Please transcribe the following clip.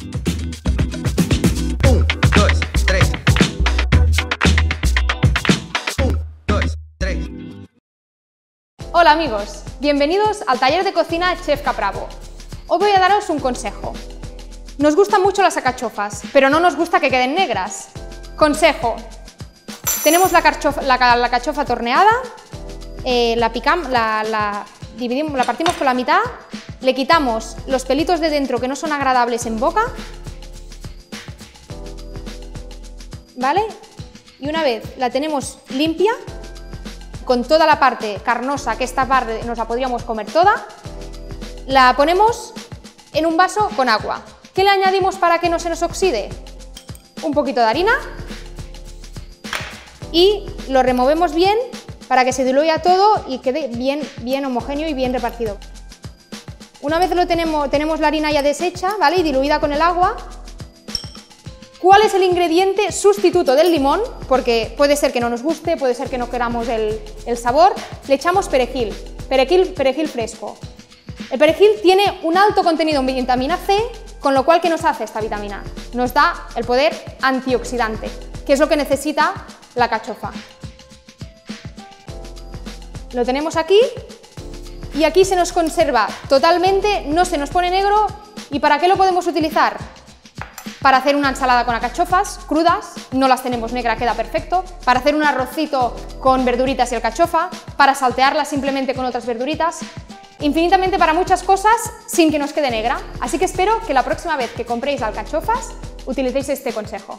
Un, dos, tres. Un, dos, tres. Hola amigos, bienvenidos al taller de cocina Chef Capravo. Hoy voy a daros un consejo. Nos gustan mucho las acachofas, pero no nos gusta que queden negras. Consejo. Tenemos la, carchofa- la la cachofa torneada, eh, la, la dividimos, la partimos por la mitad, le quitamos los pelitos de dentro que no son agradables en boca, ¿vale? Y una vez la tenemos limpia, con toda la parte carnosa, que esta parte nos la podríamos comer toda, la ponemos en un vaso con agua. ¿Qué le añadimos para que no se nos oxide? Un poquito de harina y lo removemos bien para que se diluya todo y quede bien, bien homogéneo y bien repartido. Una vez lo tenemos, tenemos la harina ya deshecha, ¿vale? Y diluida con el agua, ¿Cuál es el ingrediente sustituto del limón? Porque puede ser que no nos guste, puede ser que no queramos el, sabor. Le echamos perejil, perejil, perejil fresco. El perejil tiene un alto contenido en vitamina C, con lo cual, ¿qué nos hace esta vitamina? Nos da el poder antioxidante, que es lo que necesita la cachofa. Lo tenemos aquí y aquí se nos conserva totalmente, no se nos pone negro. ¿Y para qué lo podemos utilizar? Para hacer una ensalada con alcachofas crudas, no las tenemos negra, queda perfecto. Para hacer un arrocito con verduritas y alcachofa, para saltearlas simplemente con otras verduritas. Infinitamente para muchas cosas sin que nos quede negra. Así que espero que la próxima vez que compréis alcachofas utilicéis este consejo.